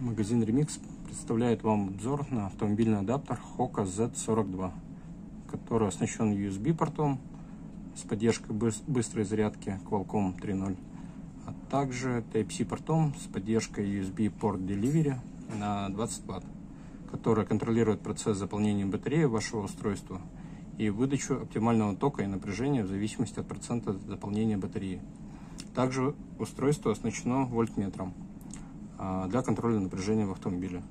Магазин Remix представляет вам обзор на автомобильный адаптер Hoka Z42, который оснащен USB-портом с поддержкой быстрой зарядки Qualcomm 3.0, а также Type-C портом с поддержкой USB Port Delivery на 20 Вт, который контролирует процесс заполнения батареи вашего устройства и выдачу оптимального тока и напряжения в зависимости от процента заполнения батареи. Также устройство оснащено вольтметром. А, для контроля напряжения в автомобиле.